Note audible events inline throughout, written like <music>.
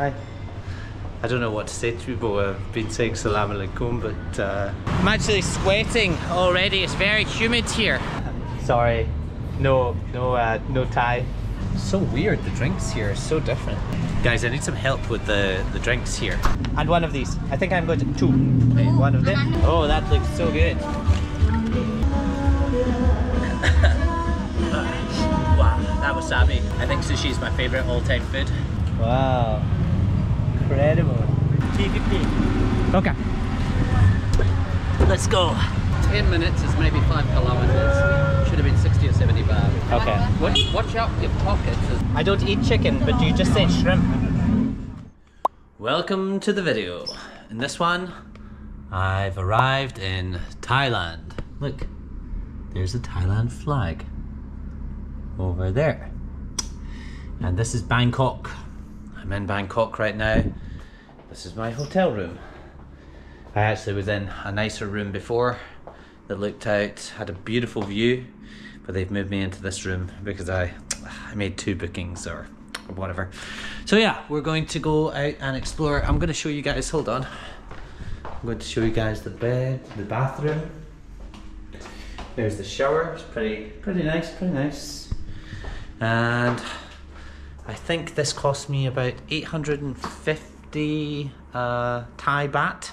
Hi. I don't know what to say to you, but I've been saying salam alaikum, but uh, I'm actually sweating already. It's very humid here. Sorry, no, no, uh, no Thai. So weird. The drinks here are so different. Guys, I need some help with the the drinks here. And one of these. I think I'm going to two. Okay, one of them. Oh, that looks so good. <laughs> wow, that wasabi. I think sushi is my favorite all-time food. Wow, incredible. T50. Okay. Let's go. 10 minutes is maybe 5 kilometers. Should have been 60 or 70 baht. Okay. Watch, watch out your pockets. I don't eat chicken, but you just said shrimp. Welcome to the video. In this one, I've arrived in Thailand. Look, there's a Thailand flag over there. And this is Bangkok. I'm in Bangkok right now. This is my hotel room. I actually was in a nicer room before that looked out, had a beautiful view, but they've moved me into this room because I I made two bookings or, or whatever. So yeah, we're going to go out and explore. I'm going to show you guys. Hold on. I'm going to show you guys the bed, the bathroom. There's the shower. It's pretty pretty nice, pretty nice. And I think this cost me about 850 uh, Thai baht.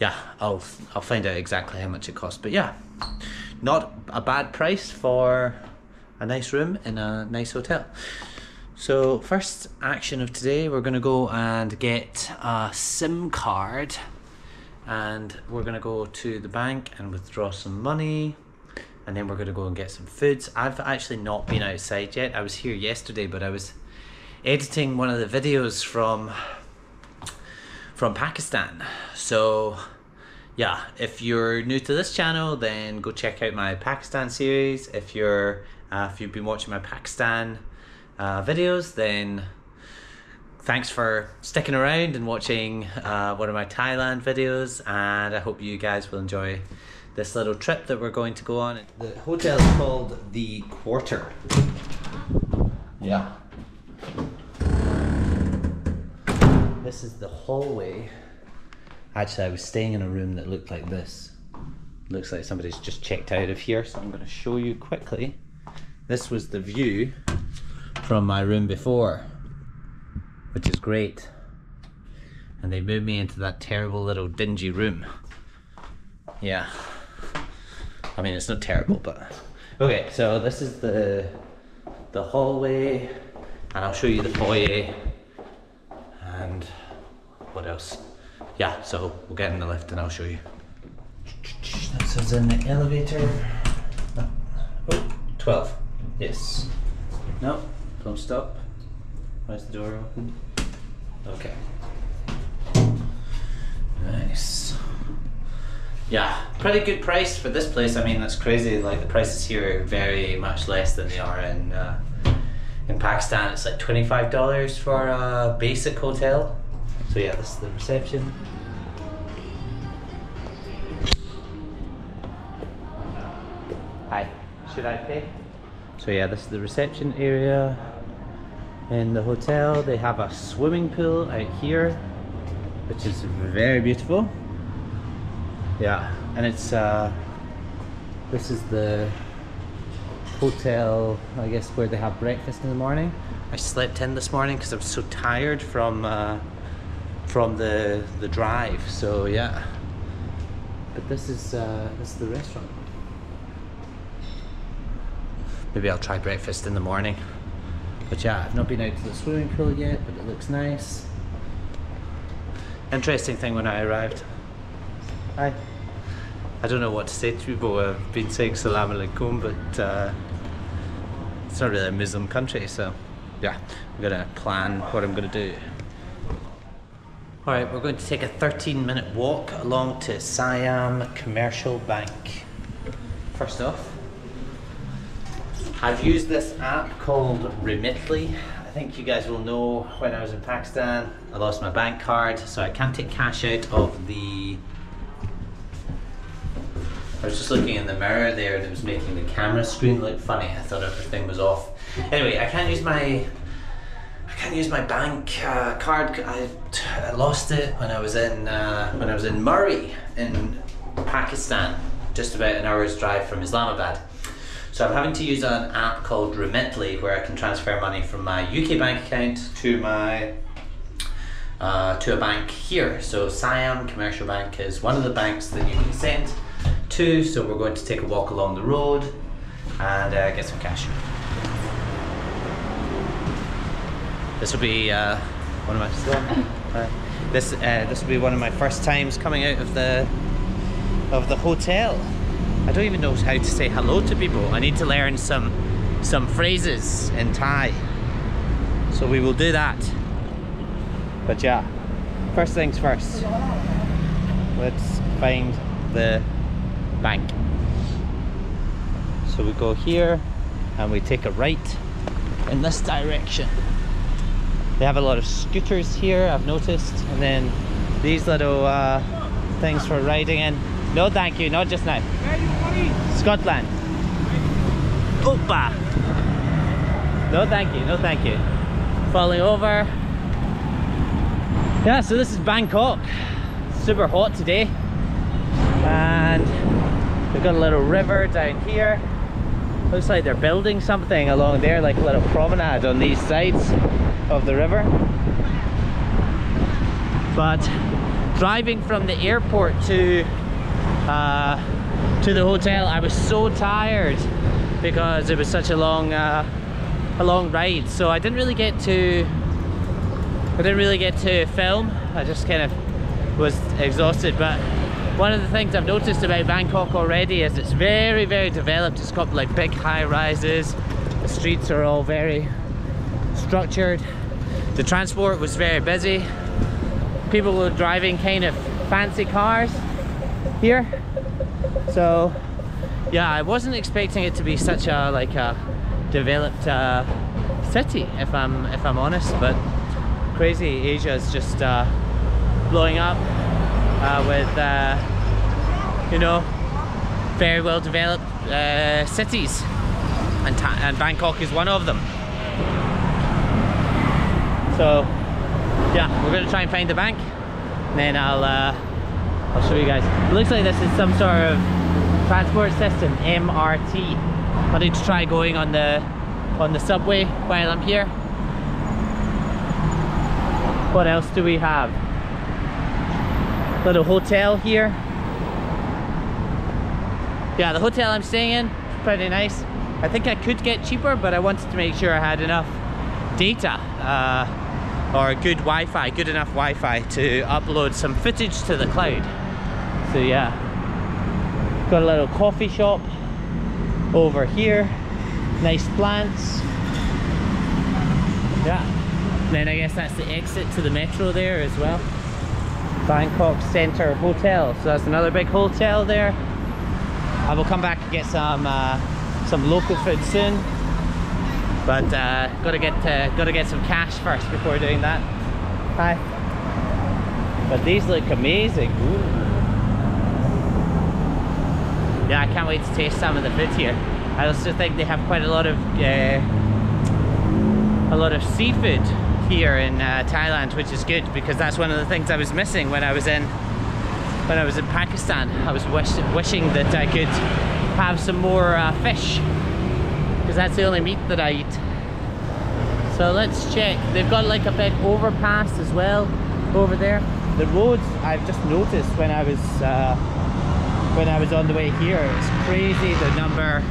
Yeah, I'll I'll find out exactly how much it costs. But yeah, not a bad price for a nice room in a nice hotel. So first action of today, we're gonna go and get a SIM card, and we're gonna go to the bank and withdraw some money, and then we're gonna go and get some foods. I've actually not been outside yet. I was here yesterday, but I was editing one of the videos from from Pakistan. So yeah, if you're new to this channel, then go check out my Pakistan series. If you're uh, if you've been watching my Pakistan uh, videos, then thanks for sticking around and watching uh, one of my Thailand videos. And I hope you guys will enjoy this little trip that we're going to go on. The hotel is called the Quarter. Yeah. This is the hallway. Actually, I was staying in a room that looked like this. Looks like somebody's just checked out of here, so I'm going to show you quickly. This was the view from my room before, which is great. And they moved me into that terrible little dingy room. Yeah. I mean, it's not terrible, but okay. So this is the the hallway, and I'll show you the foyer. And what else? Yeah. So we'll get in the lift, and I'll show you. This is in the elevator. Oh, 12. Yes. No, don't stop. Why is the door open? Okay. Nice. Yeah, pretty good price for this place. I mean, that's crazy. Like the prices here are very much less than they are in uh, in Pakistan. It's like twenty five dollars for a basic hotel. So yeah, this is the reception. Hi, should I pay? So yeah, this is the reception area in the hotel. They have a swimming pool out here, which is very beautiful. Yeah, and it's uh, this is the hotel, I guess, where they have breakfast in the morning. I slept in this morning because I was so tired from uh, from the the drive. So yeah, but this is uh, this is the restaurant. Maybe I'll try breakfast in the morning. But yeah, I've not been out to the swimming pool yet, but it looks nice. Interesting thing when I arrived. Hi. I don't know what to say to you, but I've been saying salam alaikum, but uh, it's not really a Muslim country, so yeah, I'm gonna plan what I'm gonna do. Alright, we're going to take a 13 minute walk along to Siam Commercial Bank. First off, I've used this app called Remitly. I think you guys will know when I was in Pakistan, I lost my bank card, so I can't take cash out of the. I was just looking in the mirror there and it was making the camera screen look funny. I thought everything was off. Anyway, I can't use my. I can't use my bank uh, card. I, I lost it when I was in uh, when I was in Murree in Pakistan, just about an hour's drive from Islamabad. So I'm having to use an app called Remitly where I can transfer money from my UK bank account to my uh, to a bank here. So Siam Commercial Bank is one of the banks that you can send to. So we're going to take a walk along the road and uh, get some cash. This will be uh, one of my <laughs> uh, this uh, this will be one of my first times coming out of the of the hotel. I don't even know how to say hello to people. I need to learn some some phrases in Thai. So we will do that. But yeah, first things first. Let's find the bank. So we go here and we take a right in this direction. They have a lot of scooters here, I've noticed, and then these little uh, things for riding in. No, thank you, not just now. Scotland. Opa! No, thank you, no, thank you. Falling over. Yeah, so this is Bangkok. Super hot today. And we've got a little river down here. Looks like they're building something along there, like a little promenade on these sides of the river. But driving from the airport to uh, to the hotel, I was so tired because it was such a long uh, a long ride. So I didn't really get to I didn't really get to film. I just kind of was exhausted. But one of the things I've noticed about Bangkok already is it's very, very developed. It's got like big high rises. The streets are all very structured. The transport was very busy. People were driving kind of fancy cars here. So yeah, I wasn't expecting it to be such a like a developed uh, city, if I'm if I'm honest. But crazy, Asia is just uh, blowing up uh, with uh, you know very well developed uh, cities, and, and Bangkok is one of them. So yeah, we're gonna try and find the bank, and then I'll uh, I'll show you guys. It looks like this is some sort of transport system, MRT. I need to try going on the on the subway while I'm here. What else do we have? Little hotel here. Yeah, the hotel I'm staying in, pretty nice. I think I could get cheaper, but I wanted to make sure I had enough data uh, or good Wi-Fi, good enough Wi-Fi to upload some footage to the cloud. So yeah, got a little coffee shop over here. Nice plants. Yeah. Then I guess that's the exit to the metro there as well. Bangkok Centre Hotel. So that's another big hotel there. I will come back and get some uh, some local food soon. But uh, gotta get uh, gotta get some cash first before doing that. Hi. But these look amazing. Ooh. Yeah, I can't wait to taste some of the food here. I also think they have quite a lot of uh, a lot of seafood here in uh, Thailand, which is good because that's one of the things I was missing when I was in when I was in Pakistan. I was wish, wishing that I could have some more uh, fish because that's the only meat that I eat. So let's check. They've got like a big overpass as well over there. The roads I've just noticed when I was uh, when I was on the way here. It's crazy the number,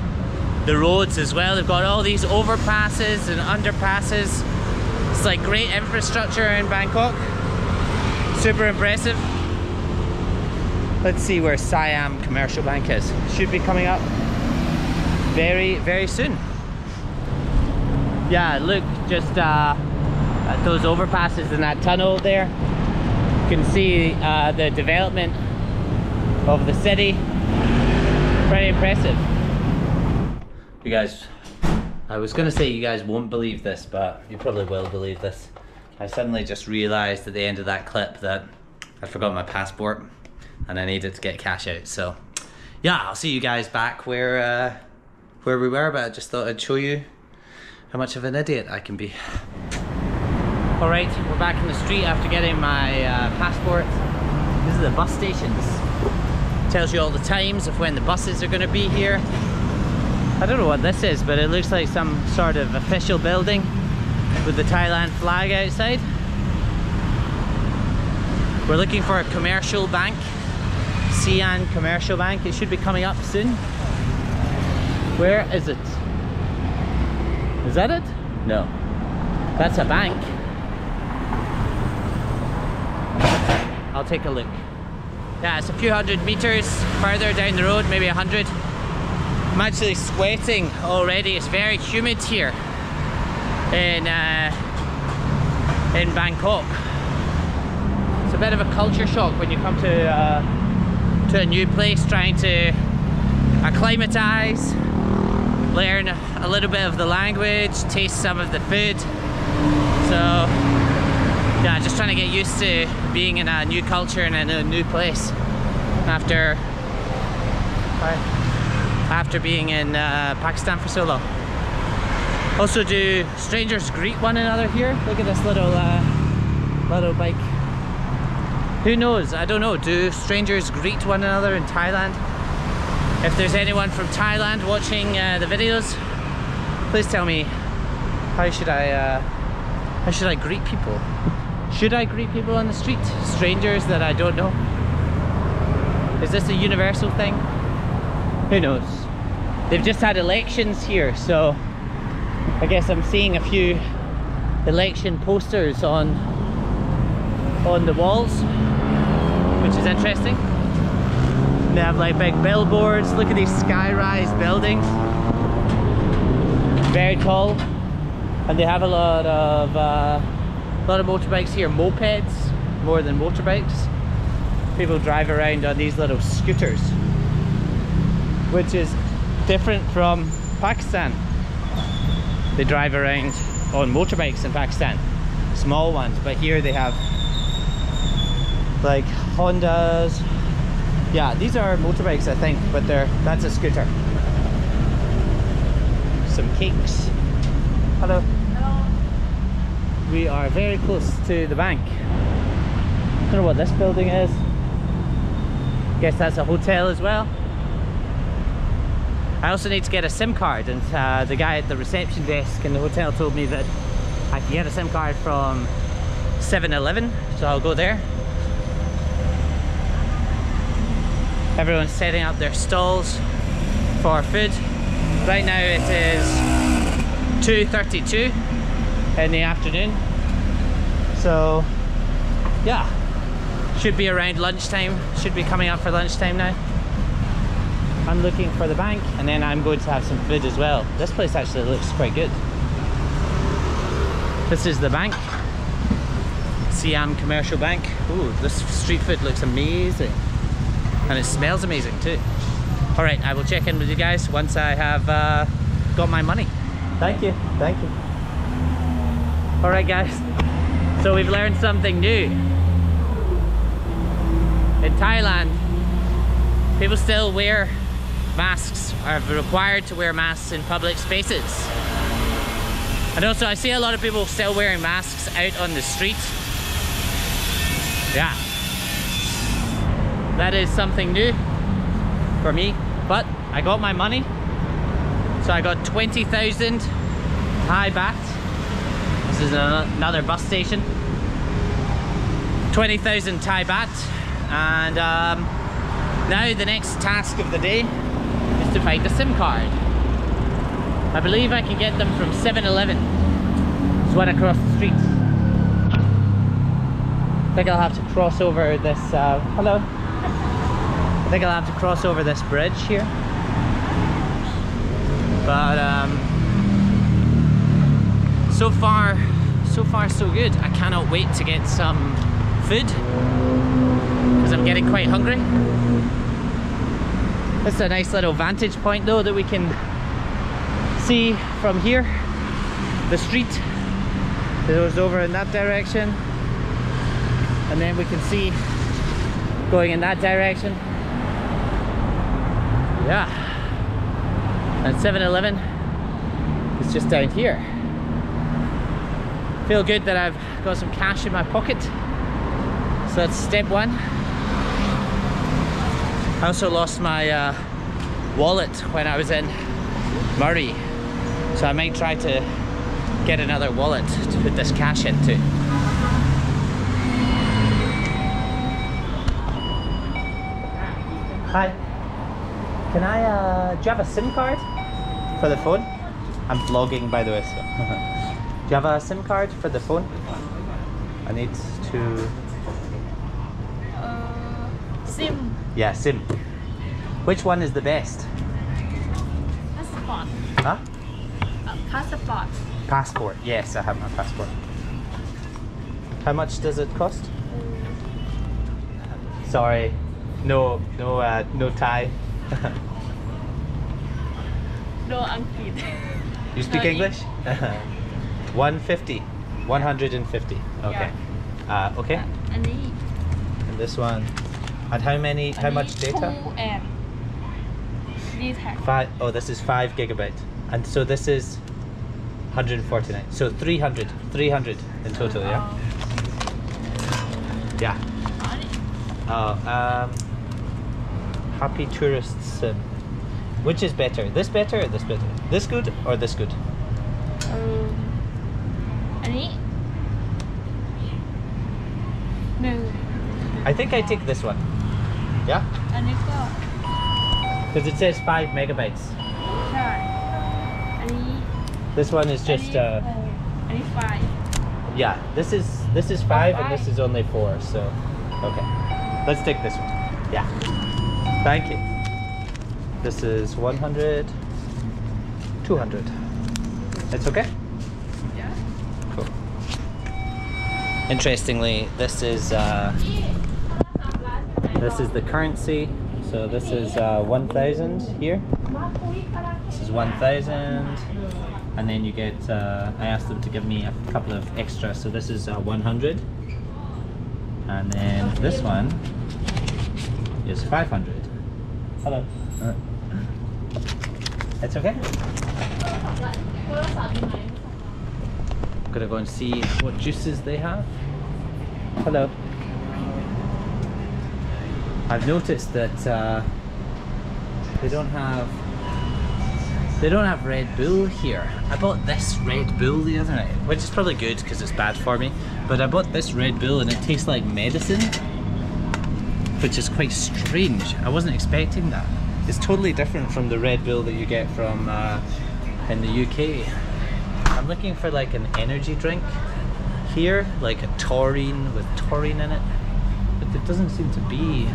the roads as well. They've got all these overpasses and underpasses. It's like great infrastructure in Bangkok. Super impressive. Let's see where Siam Commercial Bank is. Should be coming up very, very soon. Yeah, look, just uh, at those overpasses in that tunnel there. You can see uh, the development of the city. Pretty impressive. You guys, I was gonna say you guys won't believe this, but you probably will believe this. I suddenly just realized at the end of that clip that I forgot my passport and I needed to get cash out. So yeah, I'll see you guys back where uh, where we were, but I just thought I'd show you how much of an idiot I can be. All right, we're back in the street after getting my uh, passport. This is the bus stations. Tells you all the times of when the buses are going to be here. I don't know what this is, but it looks like some sort of official building with the Thailand flag outside. We're looking for a commercial bank, Siam Commercial Bank. It should be coming up soon. Where is it? Is that it? No. That's a bank. I'll take a look. Yeah, it's a few hundred meters further down the road, maybe a hundred. I'm actually sweating already. It's very humid here in uh, in Bangkok. It's a bit of a culture shock when you come to uh, to a new place, trying to acclimatise, learn a little bit of the language, taste some of the food. So yeah, just trying to get used to being in a new culture and in a new place after after being in uh, Pakistan for so long. Also, do strangers greet one another here? Look at this little uh, little bike. Who knows? I don't know. Do strangers greet one another in Thailand? If there's anyone from Thailand watching uh, the videos, please tell me how should I uh, how should I greet people? Should I greet people on the street? Strangers that I don't know? Is this a universal thing? Who knows? They've just had elections here, so I guess I'm seeing a few election posters on on the walls, which is interesting. They have like big billboards. Look at these sky-rise buildings. Very tall. And they have a lot of uh, a lot of motorbikes here, mopeds more than motorbikes. People drive around on these little scooters, which is different from Pakistan. They drive around on motorbikes in Pakistan, small ones, but here they have like Hondas. Yeah, these are motorbikes I think, but they're that's a scooter. Some cakes. Hello. Hello. We are very close to the bank. I don't know what this building is. Guess that's a hotel as well. I also need to get a SIM card and uh, the guy at the reception desk in the hotel told me that I can get a SIM card from 7-Eleven, so I'll go there. Everyone's setting up their stalls for food. Right now it is 2.32 in the afternoon. So yeah, should be around lunchtime, should be coming up for lunchtime now. I'm looking for the bank and then I'm going to have some food as well. This place actually looks quite good. This is the bank. Siam Commercial Bank. Ooh, this street food looks amazing. And it smells amazing too. All right, I will check in with you guys once I have uh, got my money. Thank you, thank you. All right guys, so we've learned something new. In Thailand, people still wear masks, are required to wear masks in public spaces. And also I see a lot of people still wearing masks out on the street. Yeah. That is something new for me, but I got my money. So I got 20,000 Thai baht. This is another bus station. 20,000 Thai baht. And um, now the next task of the day to find a SIM card. I believe I can get them from 7-Eleven. There's one across the street. I think I'll have to cross over this, uh, hello. I think I'll have to cross over this bridge here. But um, so far, so far so good. I cannot wait to get some food because I'm getting quite hungry. Is a nice little vantage point though that we can see from here. The street that goes over in that direction. And then we can see going in that direction. Yeah. And 7-Eleven is just down here. Feel good that I've got some cash in my pocket. So that's step one. I also lost my uh, wallet when I was in Murree. So I might try to get another wallet to put this cash into. Hi. Can I, uh, do you have a SIM card for the phone? I'm vlogging by the way, so. <laughs> do you have a SIM card for the phone? I need to, Uh, SIM yeah, sim. Which one is the best? Passport. Huh? Uh, passport. Passport. Yes, I have my passport. How much does it cost? Mm. Sorry, no, no, uh, no Thai. <laughs> no Ankit. You speak no English? <laughs> 150. 150. Okay. Yeah. Uh, okay. Uh, and this one. And how many? How much data? Um, five. Oh, this is five gigabyte, and so this is 149. So 300, 300 in total. Yeah. Yeah. Oh, um, happy tourists. Which is better? This better or this better? This good or this good? Um, any? No. I think I take this one. Yeah? And it's got... Because it says 5 megabytes. Sorry. This one is just... Uh, uh, 5. Yeah, this is this is five, and this is only four, so okay. Let's take this one. Yeah. Thank you. This is 100, 200. It's okay? Yeah. Cool. Interestingly, this is uh, this is the currency. So this is uh, 1,000 here. This is 1,000, and then you get. Uh, I asked them to give me a couple of extra. So this is uh, 100, and then this one is 500. Hello. Uh, it's okay. I'm gonna go and see what juices they have. Hello. I've noticed that uh, they don't have they don't have Red Bull here. I bought this Red Bull the other night, which is probably good because it's bad for me. But I bought this Red Bull and it tastes like medicine, which is quite strange. I wasn't expecting that. It's totally different from the Red Bull that you get from uh, in the UK. I'm looking for like an energy drink here, like a taurine with taurine in it. But there doesn't seem to be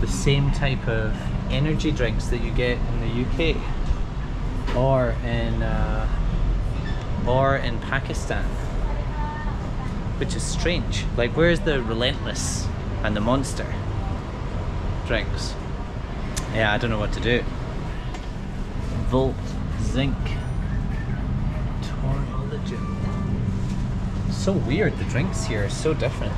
the same type of energy drinks that you get in the UK or in uh, or in Pakistan, which is strange. Like, where's the relentless and the monster drinks? Yeah, I don't know what to do. Volt, zinc, Taurologen. So weird. The drinks here are so different.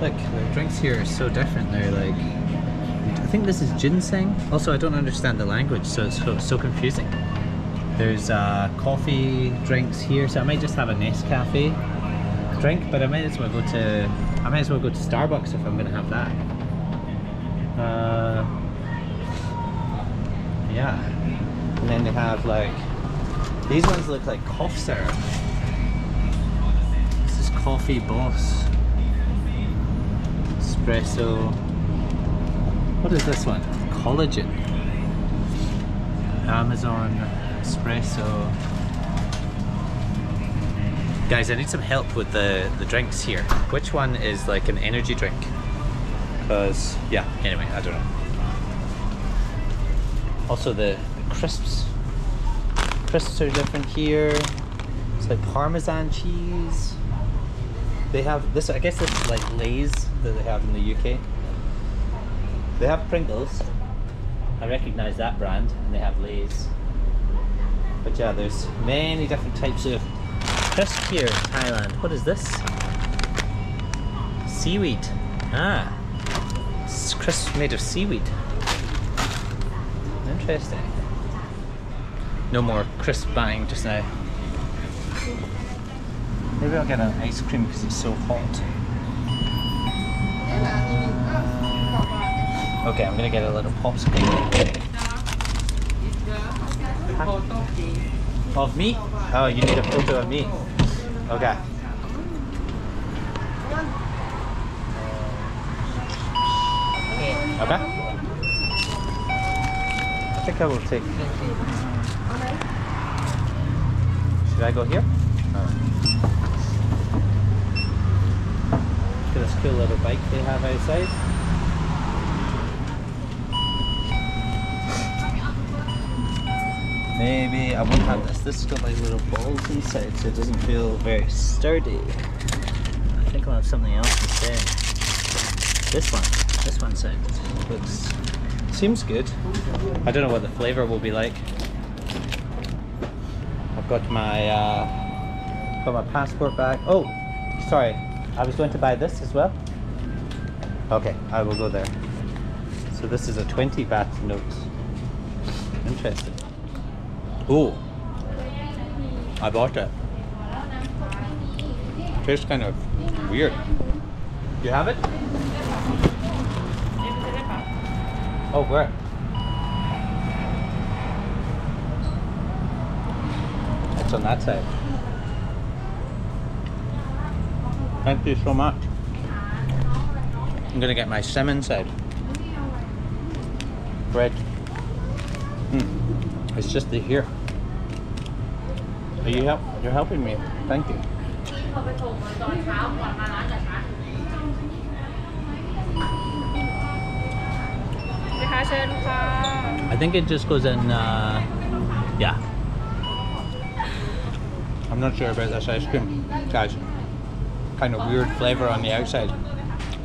Look, the drinks here are so different. They're like, I think this is ginseng. Also, I don't understand the language, so it's so, so confusing. There's uh, coffee drinks here, so I might just have a Nescafe drink, but I might as well go to I might as well go to Starbucks if I'm gonna have that. Uh, yeah, and then they have like these ones look like cough syrup. This is Coffee Boss espresso. What is this one? Collagen. Amazon espresso. Guys, I need some help with the, the drinks here. Which one is like an energy drink? Because, yeah, anyway, I don't know. Also, the, the crisps. Crisps are different here. It's like Parmesan cheese. They have this, I guess this is like Lay's that they have in the UK. They have Pringles. I recognise that brand, and they have Lay's. But yeah, there's many different types of crisp here in Thailand. What is this? Seaweed. Ah, it's crisps made of seaweed. Interesting. No more crisp buying just now. Maybe I'll get an ice cream because it's so hot. Okay, I'm gonna get a little popsicle. Of me? Oh, you need a photo of me. Okay. Okay. I think I will take. Should I go here? Look at this cool little bike they have outside. Maybe I won't have this. This has got like little balls inside, so it doesn't feel very sturdy. I think I'll have something else instead. This one. This one sounds looks seems good. I don't know what the flavour will be like. I've got my uh, got my passport back. Oh, sorry. I was going to buy this as well. Okay, I will go there. So this is a 20 baht note. Interesting. Oh, I bought it. Tastes kind of weird. You have it? Oh, where? It's on that side. Thank you so much. I'm gonna get my salmon side. Bread. Hmm. It's just the here. Are you help? You're helping me. Thank you. เขาไปส่งตอนเช้าก่อนมาร้านแต่เช้านะคะเชิญค่ะ I think it just goes in. Uh, yeah. I'm not sure about this ice cream, guys. Kind of weird flavor on the outside.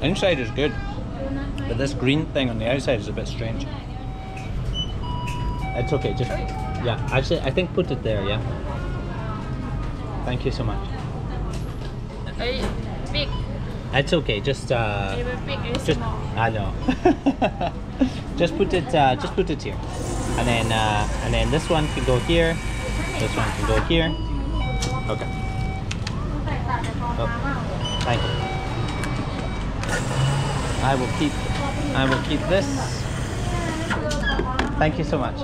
Inside is good, but this green thing on the outside is a bit strange. It's okay. Just yeah. Actually, I think put it there. Yeah. Thank you so much. Uh, big. That's okay. Just uh, just small. I know. <laughs> just put it. Uh, just put it here, and then uh, and then this one can go here. This one can go here. Okay. Oh, thank you. I will keep. I will keep this. Thank you so much.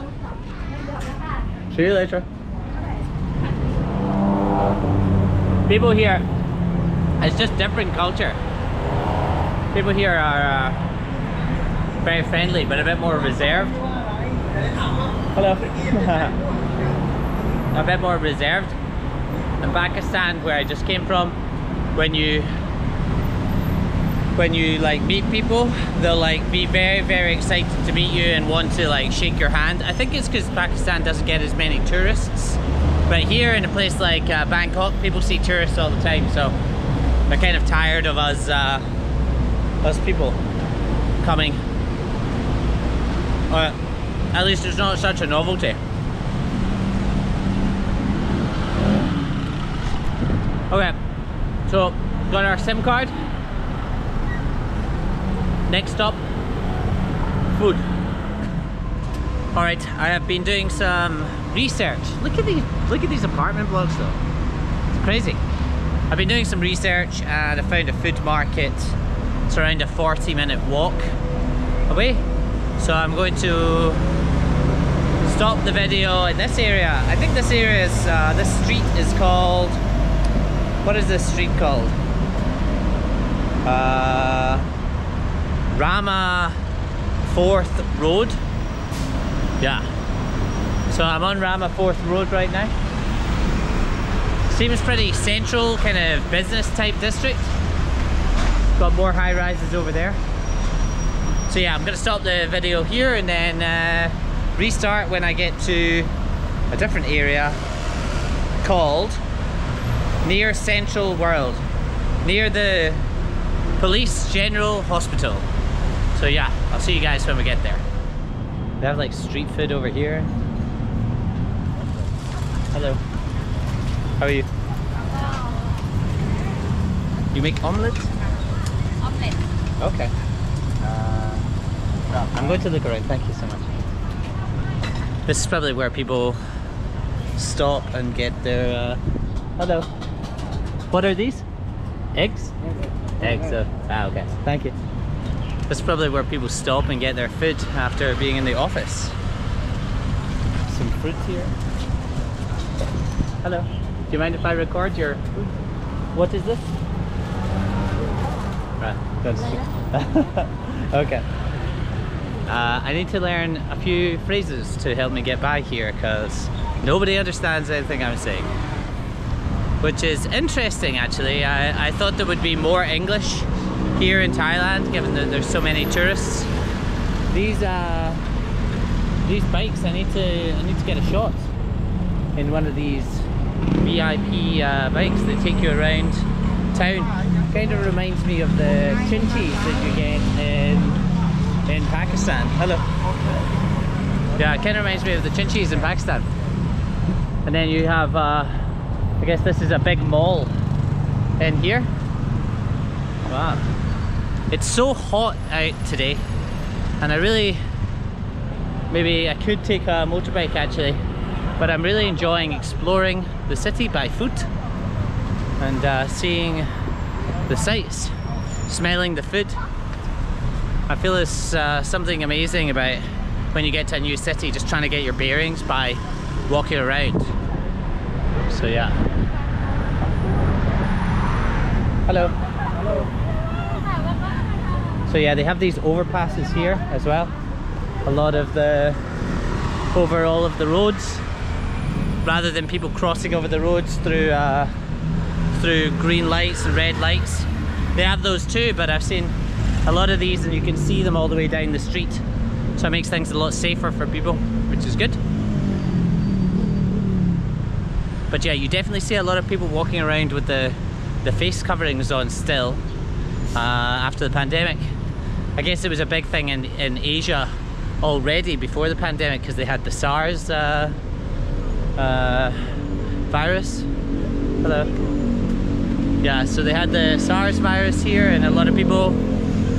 See you later. People here, it's just different culture. People here are uh, very friendly, but a bit more reserved. Hello. <laughs> a bit more reserved. In Pakistan, where I just came from, when you when you like meet people, they'll like be very very excited to meet you and want to like shake your hand. I think it's because Pakistan doesn't get as many tourists. But here in a place like uh, Bangkok, people see tourists all the time, so they're kind of tired of us uh, us people coming. Or at least it's not such a novelty. Okay, so got our SIM card. Next stop, food. All right, I have been doing some research. Look at these, look at these apartment blocks though. It's crazy. I've been doing some research and I found a food market. It's around a 40 minute walk away. So I'm going to stop the video in this area. I think this area is, uh, this street is called, what is this street called? Uh, Rama 4th Road. Yeah. So I'm on Rama 4th Road right now. Seems pretty central, kind of business type district. Got more high rises over there. So yeah, I'm gonna stop the video here and then uh, restart when I get to a different area called near Central World, near the Police General Hospital. So yeah, I'll see you guys when we get there. They have like street food over here. How are you? Um, you make omelette? Omelette. Okay. Uh, I'm going to the around. Thank you so much. This is probably where people stop and get their... Uh... Hello. What are these? Eggs? Eggs. Oh. ah, okay. Thank you. That's probably where people stop and get their food after being in the office. Some fruit here. Hello. Do you mind if I record your? What is this? Right. That's <laughs> okay. Uh, I need to learn a few phrases to help me get by here because nobody understands anything I'm saying. Which is interesting actually. I, I thought there would be more English here in Thailand given that there's so many tourists. These uh, these bikes I need to I need to get a shot in one of these VIP uh, bikes that take you around town. Kind of reminds me of the chingchis that you get in in Pakistan. Hello. Yeah, it kind of reminds me of the chingchis in Pakistan. And then you have, uh, I guess this is a big mall in here. Wow. It's so hot out today, and I really, maybe I could take a motorbike actually, but I'm really enjoying exploring the city by foot and uh, seeing the sights, smelling the food. I feel there's uh, something amazing about when you get to a new city, just trying to get your bearings by walking around. So yeah. Hello. So yeah, they have these overpasses here as well. A lot of the, over all of the roads, rather than people crossing over the roads through uh, through green lights and red lights. They have those too, but I've seen a lot of these and you can see them all the way down the street. So it makes things a lot safer for people, which is good. But yeah, you definitely see a lot of people walking around with the, the face coverings on still uh, after the pandemic. I guess it was a big thing in, in Asia already before the pandemic because they had the SARS uh, uh, virus. Hello. Yeah, so they had the SARS virus here and a lot of people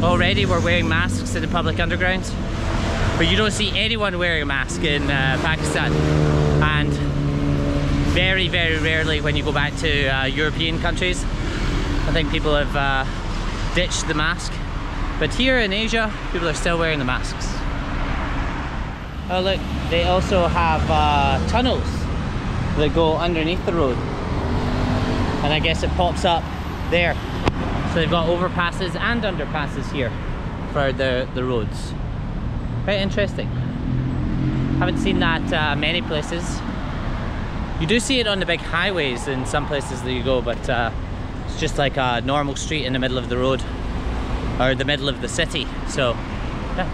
already were wearing masks in the public underground. But you don't see anyone wearing a mask in uh, Pakistan. And very, very rarely when you go back to uh, European countries, I think people have uh, ditched the mask. But here in Asia, people are still wearing the masks. Oh look, they also have uh, tunnels that go underneath the road. And I guess it pops up there. So they've got overpasses and underpasses here for the, the roads. Very interesting. Haven't seen that uh, many places. You do see it on the big highways in some places that you go, but uh, it's just like a normal street in the middle of the road or the middle of the city. So, yeah.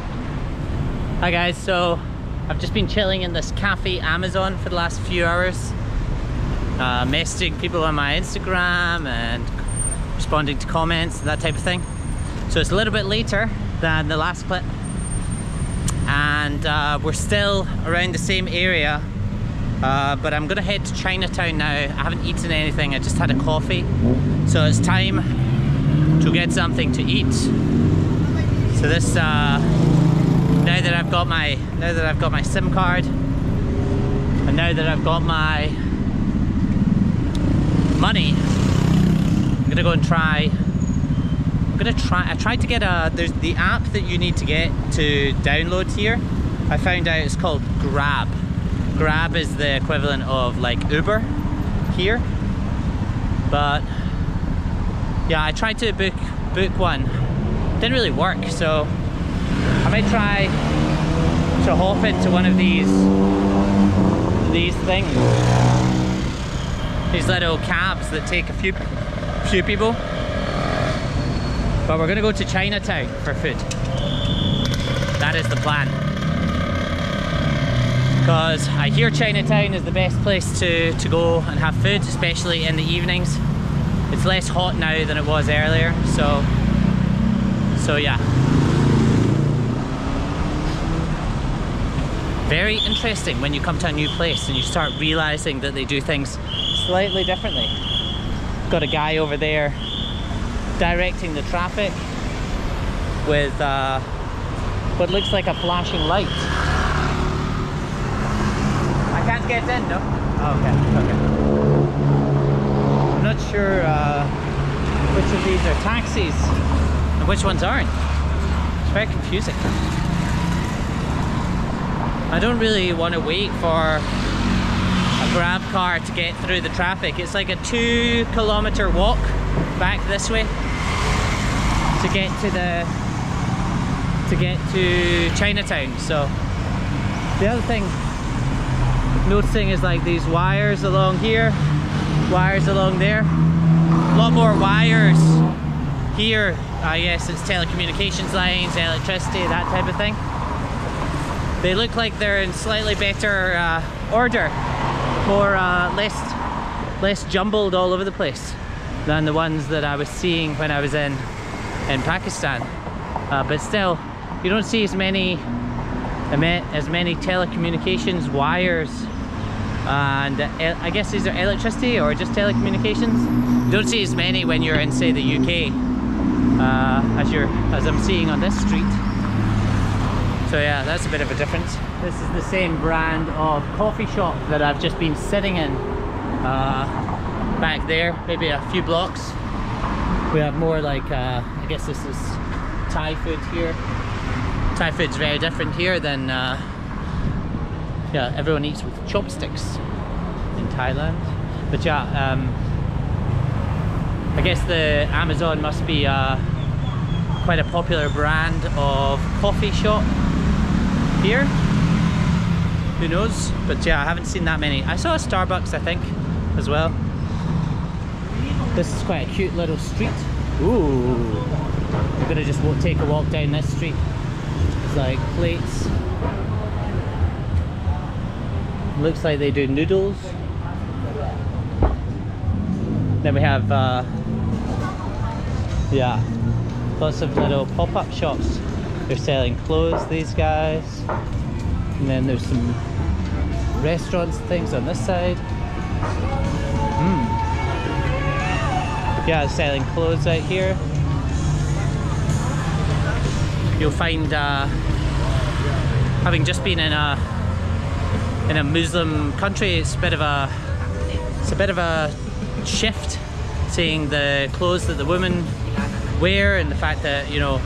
Hi guys, so I've just been chilling in this cafe Amazon for the last few hours. Uh, messaging people on my Instagram and responding to comments and that type of thing. So it's a little bit later than the last clip and uh, we're still around the same area uh, but I'm gonna head to Chinatown now. I haven't eaten anything, I just had a coffee. So it's time to get something to eat. So this, uh, now that I've got my, now that I've got my SIM card, and now that I've got my money, I'm gonna go and try I'm gonna try, I tried to get a, there's the app that you need to get to download here. I found out it's called Grab. Grab is the equivalent of like Uber here. But yeah, I tried to book book one. Didn't really work, so I might try to hop into one of these these things. These little cabs that take a few few people. But we're gonna go to Chinatown for food. That is the plan. Because I hear Chinatown is the best place to, to go and have food, especially in the evenings. It's less hot now than it was earlier, so so yeah. Very interesting when you come to a new place and you start realizing that they do things slightly differently. Got a guy over there directing the traffic with uh, what looks like a flashing light. I can't get in, no? Oh, okay, okay. I'm not sure uh, which of these are taxis and which ones aren't. It's very confusing. I don't really want to wait for a grab car to get through the traffic. It's like a two kilometer walk back this way to get to the to get to Chinatown. So the other thing noticing is like these wires along here, wires along there. A lot more wires here. I guess it's telecommunications lines, electricity, that type of thing. They look like they're in slightly better uh, order, more uh, less less jumbled all over the place than the ones that I was seeing when I was in in Pakistan. Uh, but still, you don't see as many as many telecommunications wires and uh, I guess these are electricity or just telecommunications. You don't see as many when you're in say the UK uh, as you're as I'm seeing on this street. So yeah, that's a bit of a difference. This is the same brand of coffee shop that I've just been sitting in uh, back there, maybe a few blocks. We have more like, uh, I guess this is Thai food here. Thai food's very different here than, uh, yeah, everyone eats with chopsticks in Thailand. But yeah, um, I guess the Amazon must be uh, quite a popular brand of coffee shop here. Who knows? But yeah, I haven't seen that many. I saw a Starbucks, I think, as well. This is quite a cute little street. Ooh. We're gonna just walk, take a walk down this street. It's like plates. Looks like they do noodles. Then we have, uh, yeah, lots of little pop-up shops. They're selling clothes, these guys. And then there's some restaurants things on this side. Mm. Yeah, selling clothes out here. You'll find, uh, having just been in a in a Muslim country, it's a bit of a it's a bit of a shift seeing the clothes that the women wear and the fact that you know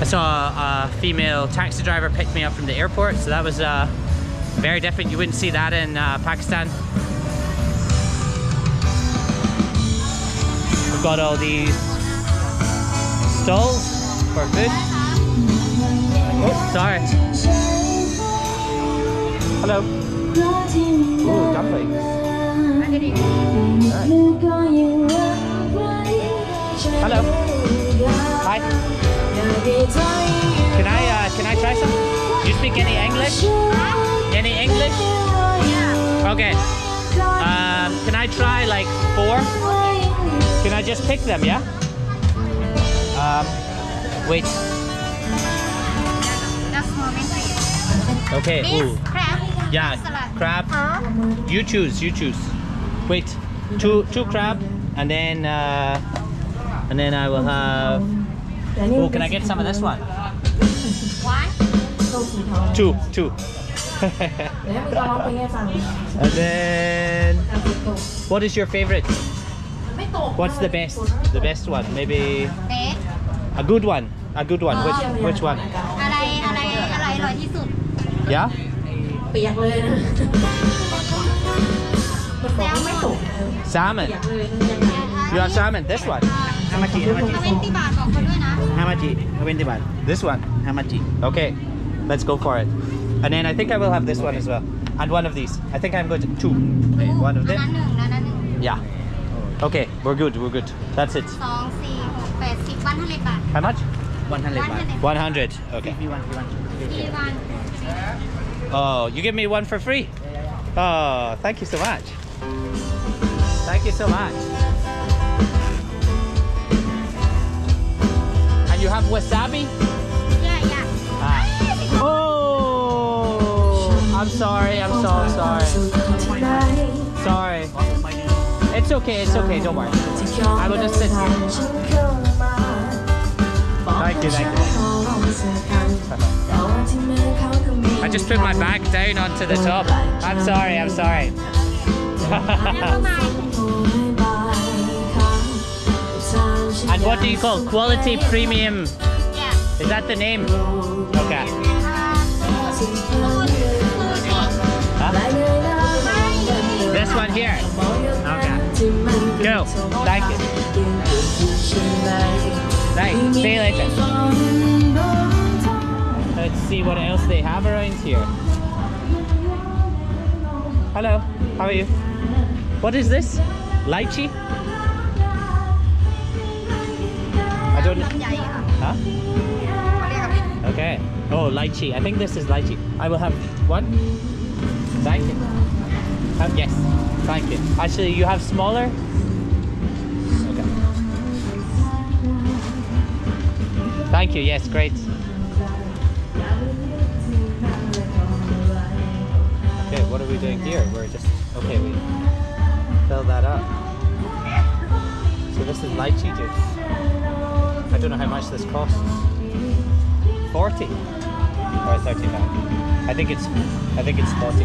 I saw a female taxi driver pick me up from the airport so that was uh, very different. You wouldn't see that in uh, Pakistan. We've got all these stalls for food. Oh sorry hello. Ooh, dumplings Hello. Hi. Can I uh, can I try some? You speak any English? Any English? Okay. Um, can I try like four? Can I just pick them? Yeah. Um, wait. That's more vintage. Okay. Ooh. crab. Yeah. Crab. You choose. You choose. Wait. Two two crab and then uh, and then I will have. Oh, can I get some of this one? One. Two, two. เดี๋ยวให้มึงลองร้องเพลงให้ฟัง and then, what is your favorite? ไม่ตก What's the best? The best one? Maybe เต๊ะ a good one. A good one. Which which one? อะไรอะไรอะไรอร่อยที่สุด Yeah. เปียกเลยนะมันบอกว่าไม่ตกเออ Salmon. เปียกเลยยังไง You have salmon. This one. ฮามาจิฮามาจิ ทเวนตี้บาทบอกเขาด้วยนะ ฮามาจิ How much 20 baht. This one? How much? Okay, let's go for it. And then I think I will have this okay. one as well. And one of these. I think I'm going to two. Okay, one of them. Yeah. Okay, we're good, we're good. That's it. How much? 100 baht. 100, okay. Oh, you give me one for free? Oh, thank you so much. Thank you so much. you have wasabi? Yeah, yeah. Ah. Oh, I'm sorry. I'm so I'm sorry. Sorry. It's okay. It's okay. Don't worry. I will just sit here. Thank you. Thank you. I just put my bag down onto the top. I'm sorry. I'm sorry. <laughs> And what do you call quality premium? Yeah. Is that the name? Okay. Huh? This one here. Okay. Go. Thank you. Thanks. See you later. Let's see what else they have around here. Hello. How are you? What is this? Lychee? Huh? Okay. Oh, lychee. I think this is lychee. I will have one. Thank you. Oh, yes. Thank you. Actually, you have smaller. Okay. Thank you. Yes, great. Okay, what are we doing here? We're just okay. We fill that up. So this is lychee juice. I don't know how much this costs. 40 or 35 i think it's i think it's 40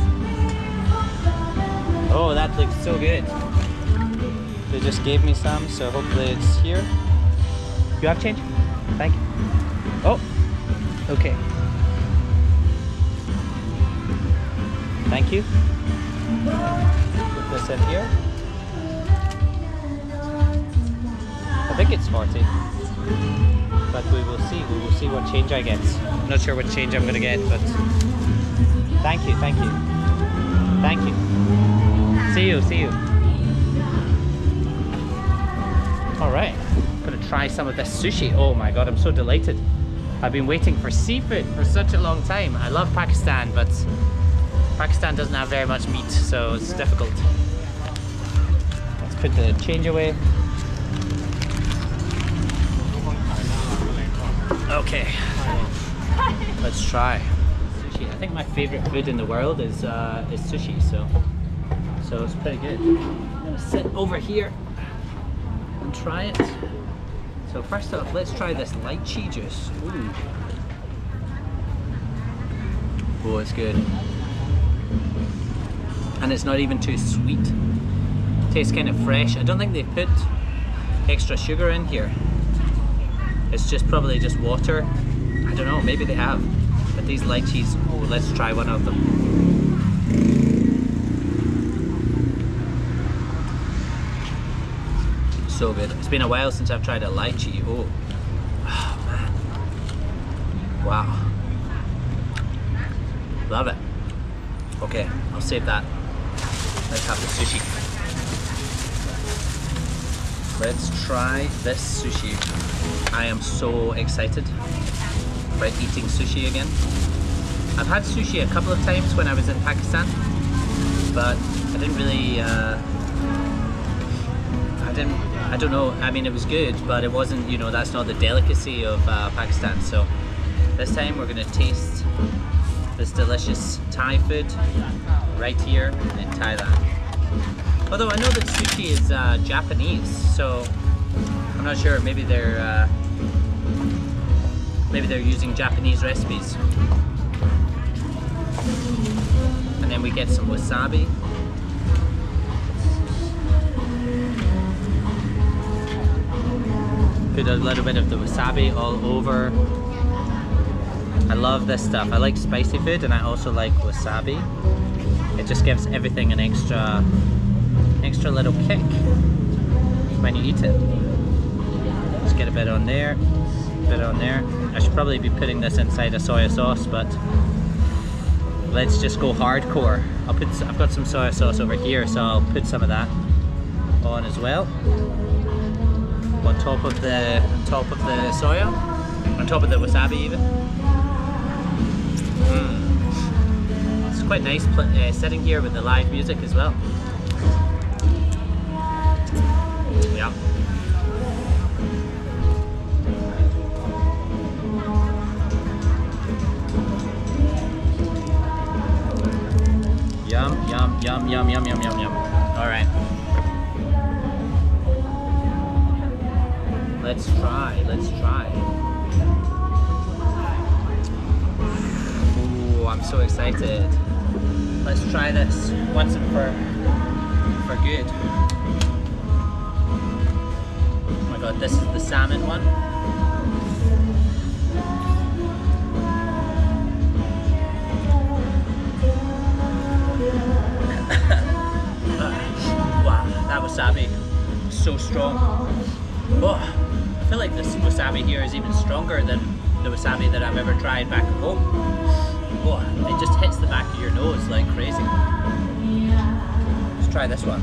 oh that looks so good. They just gave me some so hopefully it's here. You have change? Thank you. Oh okay. Thank you. Put this in here. I think it's 40 but we will see. We will see what change I get. I'm not sure what change I'm gonna get, but thank you, thank you, thank you. See you, see you. All right, gonna try some of this sushi. Oh my god, I'm so delighted. I've been waiting for seafood for such a long time. I love Pakistan, but Pakistan doesn't have very much meat, so it's difficult. Let's put the change away. Okay, let's try sushi. I think my favorite food in the world is uh, is sushi. So, so it's pretty good. I'm gonna sit over here and try it. So first off, let's try this lychee juice. Ooh. Oh, it's good. And it's not even too sweet. Tastes kind of fresh. I don't think they put extra sugar in here. It's just probably just water. I don't know, maybe they have. But these lychees, oh, let's try one of them. So good. It's been a while since I've tried a lychee. Oh, <sighs> oh man. Wow. Love it. Okay, I'll save that. Let's have the sushi. Let's try this sushi. I am so excited about eating sushi again. I've had sushi a couple of times when I was in Pakistan, but I didn't really. Uh, I didn't. I don't know. I mean, it was good, but it wasn't. You know, that's not the delicacy of uh, Pakistan. So this time we're gonna taste this delicious Thai food right here in Thailand. Although I know that sushi is uh, Japanese, so I'm not sure. Maybe they're uh, maybe they're using Japanese recipes. And then we get some wasabi. Put a little bit of the wasabi all over. I love this stuff. I like spicy food and I also like wasabi. It just gives everything an extra extra little kick when you eat it. Bit on there, a bit on there. I should probably be putting this inside a soy sauce, but let's just go hardcore. I'll put, I've got some soy sauce over here, so I'll put some of that on as well. On top of the top of the soya, on top of the wasabi even. Mm. It's quite nice uh, sitting here with the live music as well. Yum, yum, yum, yum, yum, yum. All right. Let's try, let's try. Ooh, I'm so excited. Let's try this once and for, for good. Oh my god, this is the salmon one. Wasabi, so strong. Oh, I feel like this wasabi here is even stronger than the wasabi that I've ever tried back at home. Oh, it just hits the back of your nose like crazy. Let's try this one.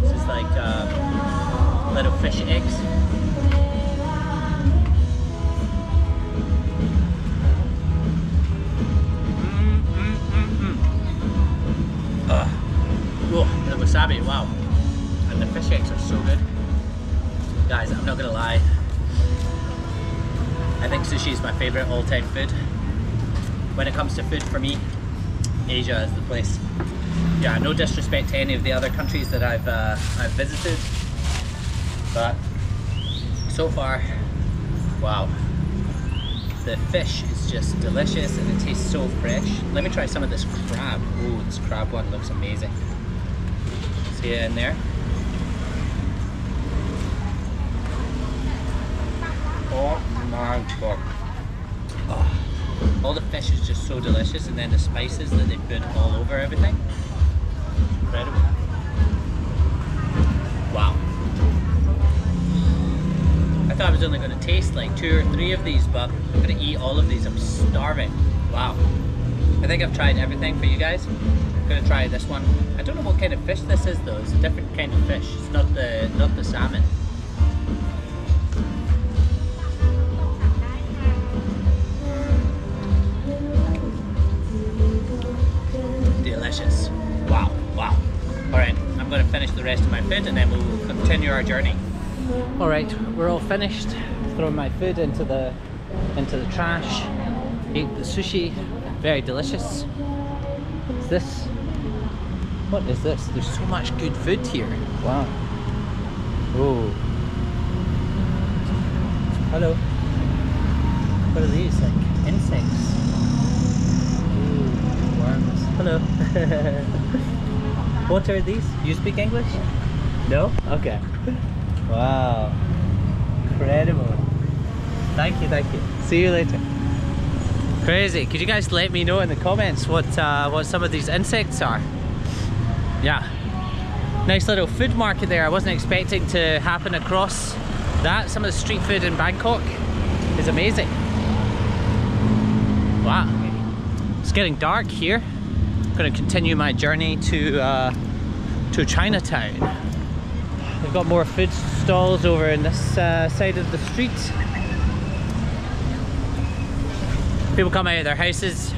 This is like uh, little fish eggs. Mm, mm, mm, the wasabi, wow. Fish eggs are so good. Guys, I'm not gonna lie. I think sushi is my favorite all-time food. When it comes to food for me, Asia is the place. Yeah, no disrespect to any of the other countries that I've uh, I've visited, but so far, wow. The fish is just delicious and it tastes so fresh. Let me try some of this crab. Ooh, this crab one looks amazing. See it in there? Oh my god. Oh, all the fish is just so delicious and then the spices that they put all over everything. Incredible. Wow. I thought I was only going to taste like two or three of these, but I'm going to eat all of these. I'm starving. Wow. I think I've tried everything for you guys. I'm going to try this one. I don't know what kind of fish this is though. It's a different kind of fish. It's not the not the salmon. Rest of my food and then we'll continue our journey. Alright, we're all finished. Throwing my food into the into the trash. Ate the sushi. Very delicious. Is this what is this? There's so much good food here. Wow. Oh. Hello. What are these? Like insects. Ooh, worms. Hello. <laughs> what are these? You speak English? No? Okay. Wow. Incredible. Thank you, thank you. See you later. Crazy. Could you guys let me know in the comments what uh, what some of these insects are? Yeah. Nice little food market there. I wasn't expecting to happen across that. Some of the street food in Bangkok is amazing. Wow. It's getting dark here. Going to continue my journey to uh, to Chinatown. They've got more food stalls over in this uh, side of the street. People come out of their houses.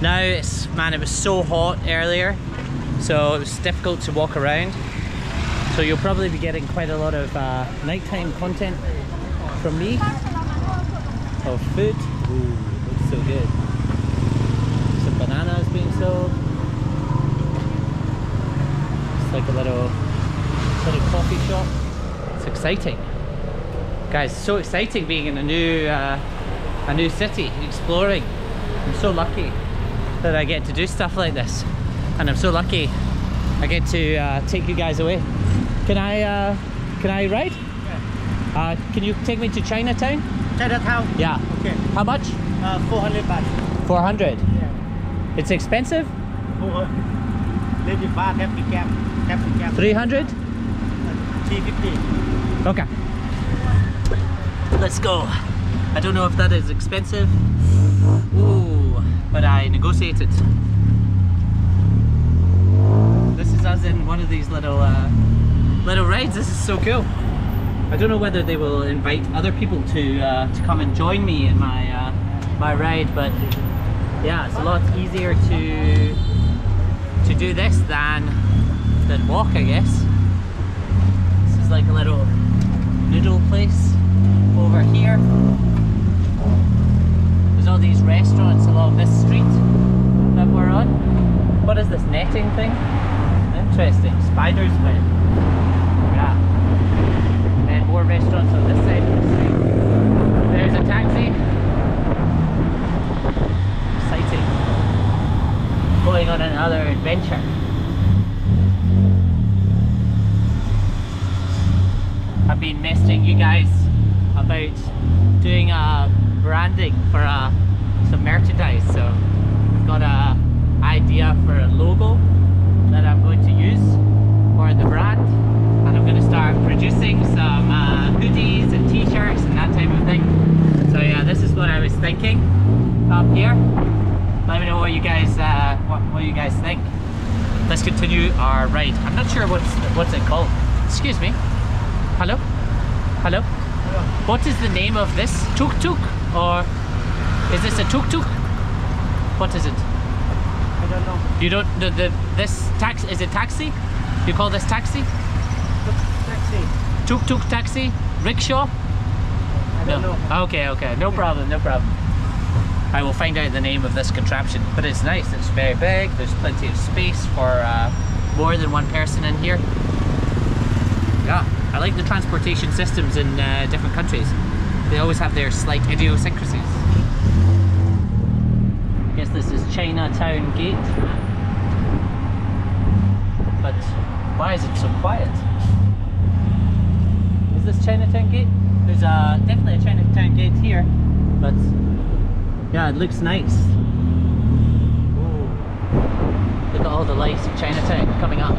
Now it's, man, it was so hot earlier, so it was difficult to walk around. So you'll probably be getting quite a lot of uh, nighttime content from me of food. Ooh, looks so good. Being sold. It's like a little little coffee shop. It's exciting. Guys, so exciting being in a new uh, a new city, exploring. I'm so lucky that I get to do stuff like this. And I'm so lucky I get to uh, take you guys away. Can I uh, can I ride? Uh, can you take me to Chinatown? Chinatown. Yeah. Okay. How much? Uh, 400 baht. 400. It's expensive? 400. Lady bar, happy. Happy cap. 300? 350. Okay. Let's go. I don't know if that is expensive. Ooh, but I negotiated. This is us in one of these little uh, little rides. This is so cool. I don't know whether they will invite other people to uh, to come and join me in my uh, my ride, but yeah, it's a lot easier to to do this than than walk, I guess. This is like a little noodle place over here. There's all these restaurants along this street that we're on. What is this netting thing? Interesting. Spider's web. Yeah. And more restaurants on this side of the street. There's a taxi. Exciting. Going on another adventure. I've been messaging you guys about doing uh, branding for uh, some merchandise. So I've got a idea for a logo that I'm going to use for the brand, and I'm going to start producing some guys think. Let's continue our ride. I'm not sure what's what's it called. Excuse me. Hello? Hello? What is the name of this? Tuk tuk? Or is this a tuk tuk? What is it? I don't know. You don't the, the this tax is it taxi? You call this taxi? Taxi. Tuk tuk taxi? Rickshaw? I don't know. Okay, okay. No problem, no problem. I will find out the name of this contraption. But it's nice, it's very big, there's plenty of space for uh, more than one person in here. Yeah, I like the transportation systems in uh, different countries. They always have their slight idiosyncrasies. I guess this is Chinatown Gate. But why is it so quiet? Is this Chinatown Gate? There's uh, definitely a Chinatown Gate here, but yeah, it looks nice. Ooh. Look at all the lights of Chinatown coming up.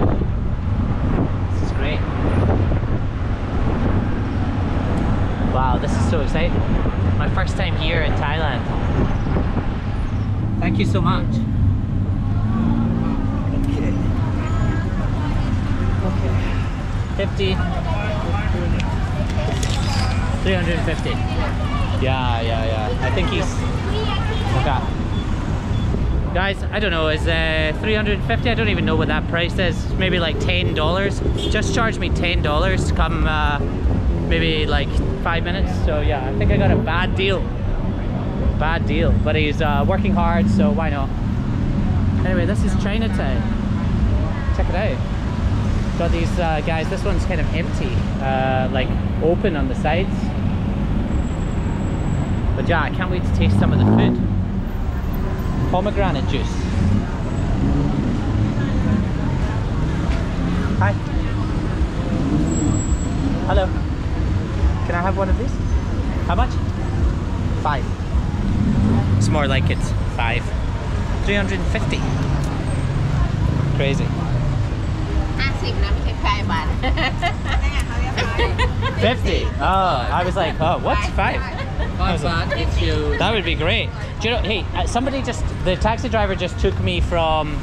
This is great. Wow, this is so exciting. My first time here in Thailand. Thank you so much. Okay. Okay. 50. 350. Yeah, yeah, yeah. I think he's okay. Guys, I don't know, is uh, 350? I don't even know what that price is. Maybe like $10. Just charge me $10 to come uh, maybe like five minutes. So yeah, I think I got a bad deal. Bad deal. But he's uh, working hard, so why not? Anyway, this is Chinatown. Check it out. Got these uh, guys, this one's kind of empty, uh, like open on the sides. But yeah, I can't wait to taste some of the food pomegranate juice. Hi. Hello. Can I have one of these? How much? Five. It's more like it. Five. 350. Crazy. 50? <laughs> Oh, I was like, oh, what's five? Five baht if you. That would be great. Do you know, hey, uh, somebody just, the taxi driver just took me from,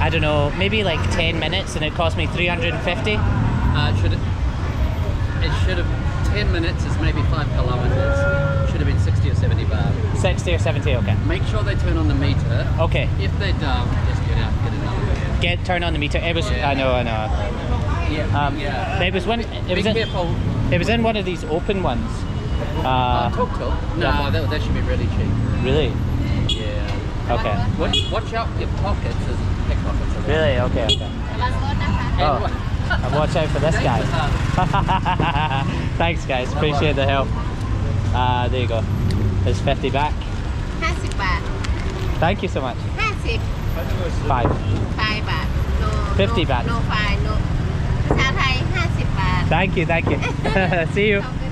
I don't know, maybe like 10 minutes and it cost me 350. Uh, should it, it should have 10 minutes is maybe 5 kilometers. Should have been 60 or 70 baht. 60 or 70, okay. Make sure they turn on the meter. Okay, If they don't, just get out, get another. get, turn on the meter. It was, Yeah. I know, I know. Yeah. Um, yeah. It was one, it Be was, in, careful. it was in one of these open ones. Uh, oh, tuk tuk? No, yeah. that, that should be really cheap. Really? Yeah. Okay. Watch, watch out your pockets as pickpockets. Really? Okay, okay. Oh, I'm watch out for this guy. Thanks <laughs> guys, appreciate the help. Uh, there you go. There's 50 back. baht. Thank you so much. 50. Five. Five baht. No, 50 baht. No five, no. 50 baht. Thank you, thank you. <laughs> See you. <laughs>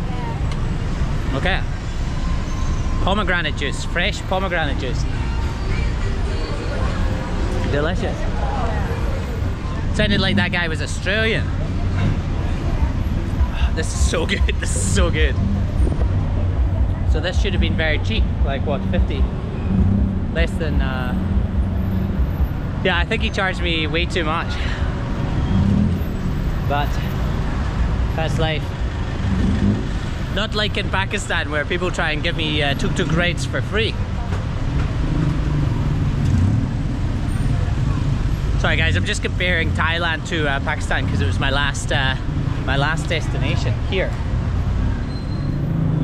Look at it. Pomegranate juice, fresh pomegranate juice. Delicious. Sounded like that guy was Australian. <sighs> This is so good, <laughs> this is so good. So this should have been very cheap, like what, 50? Less than, uh... yeah, I think he charged me way too much. But, that's life. Not like in Pakistan where people try and give me uh, tuk-tuk rides for free. Sorry guys, I'm just comparing Thailand to uh, Pakistan because it was my last uh, my last destination here.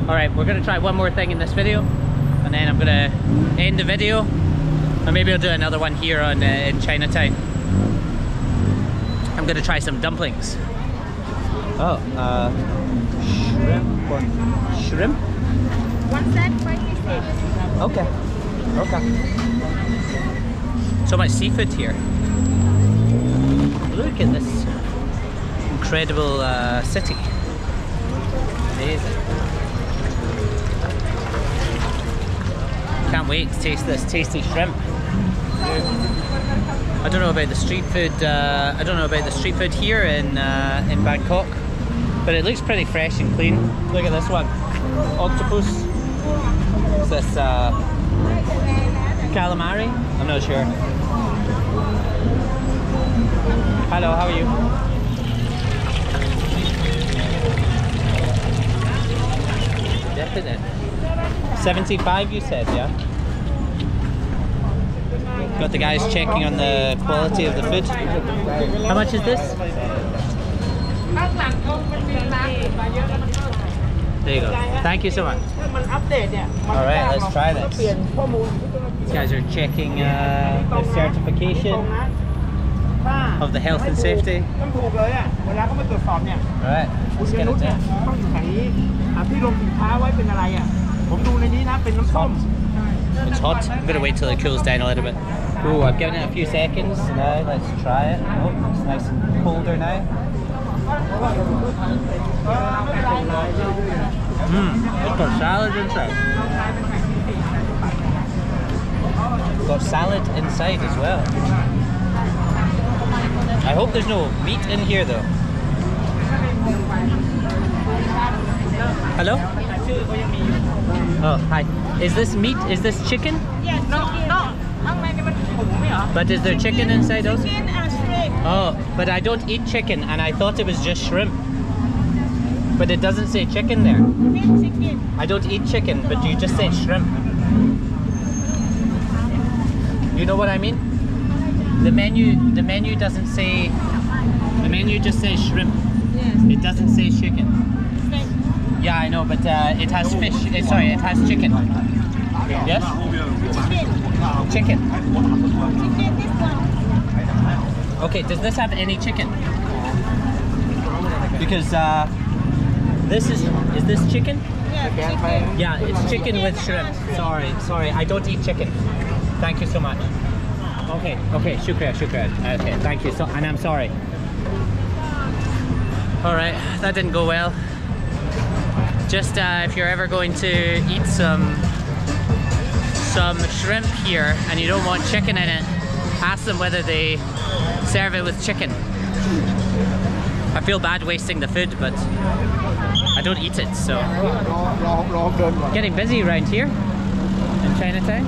All right, we're gonna try one more thing in this video, and then I'm gonna end the video, or maybe I'll do another one here on uh, in Chinatown. I'm gonna try some dumplings. Oh, uh, popcorn. Shrimp? One set, Okay. Okay. So much seafood here. Look at this incredible uh, city. Amazing. Can't wait to taste this tasty shrimp. I don't know about the street food. Uh, I don't know about the street food here in uh, in Bangkok but it looks pretty fresh and clean. Look at this one, octopus. Is this uh, calamari? I'm not sure. Hello, how are you? Definite. 75 you said, yeah? Got the guys checking on the quality of the food. How much is this? There you go. Thank you so much. มันอัปเดตเนี่ย All right, let's try this. เปลี่ยนข้อมูล These guys are checking uh, the ตรง certification นะถ้า of the health and safety. ต้องถูกเลยอ่ะ เวลาเขามาตรวจสอบเนี่ย All right, คุณ let's เรียน get รู้ it เนี่ย done. ต้องอยู่แถวนี้อ่ะพี่ลงสินค้าไว้เป็นอะไรอ่ะ ผมดูในนี้นะ เป็นน้ำส้ม It's hot. I'm gonna wait till it cools down a little bit. Ooh, I've given it a few seconds. Now let's try it. Oh, it's nice and colder now. Mmm, it's got salad inside. Got salad inside as well. I hope there's no meat in here though. Hello? Oh, hi. Is this meat? Is this chicken? Yes, no, no. But is there chicken inside also? Chicken and shrimp Oh, but I don't eat chicken and I thought it was just shrimp. But it doesn't say chicken there. chicken I don't eat chicken, but you just said shrimp. You know what I mean? The menu the menu doesn't say the menu just says shrimp. Yes. It doesn't say chicken. Yeah, I know, but uh, it has fish. eh, sorry, it has chicken. Yes? Chicken. Chicken. Okay, does this have any chicken? Because uh, this is is this chicken? Yeah, it's chicken with shrimp. Sorry, sorry, I don't eat chicken. Thank you so much. Okay, okay, shukriya, shukriya. Okay, thank you so, and I'm sorry. All right, that didn't go well. Just uh, if you're ever going to eat some some shrimp here and you don't want chicken in it, ask them whether they serve it with chicken. I feel bad wasting the food, but I don't eat it, so. Getting busy around here in Chinatown.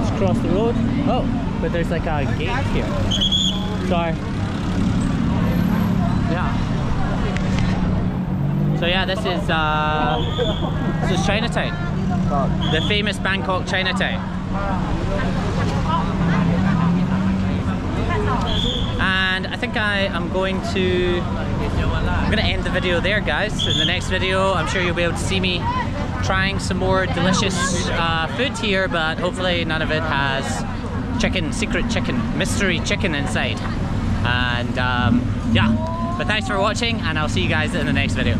Just cross the road. Oh, but there's like a gate here. Sorry. Yeah. So yeah, this is uh, this is Chinatown, the famous Bangkok Chinatown. Think I am going to I'm gonna end the video there guys. In the next video I'm sure you'll be able to see me trying some more delicious uh, food here but hopefully none of it has chicken, secret chicken, mystery chicken inside. And um, yeah, but thanks for watching and I'll see you guys in the next video.